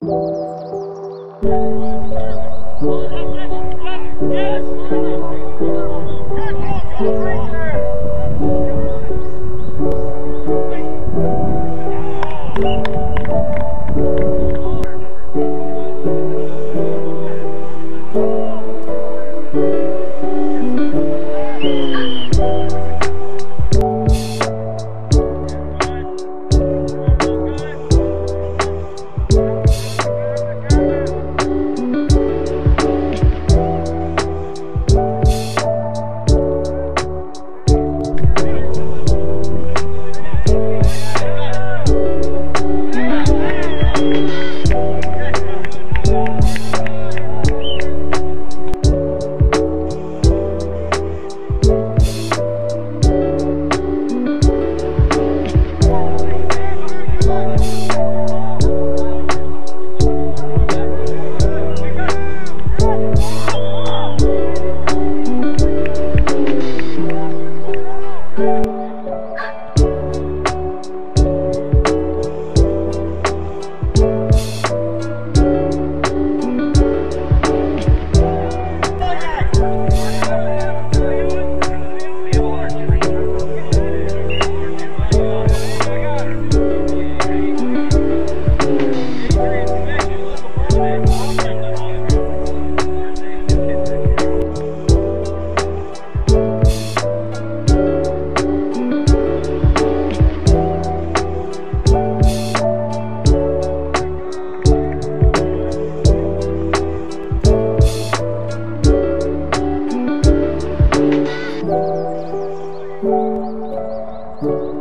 Yes! thank you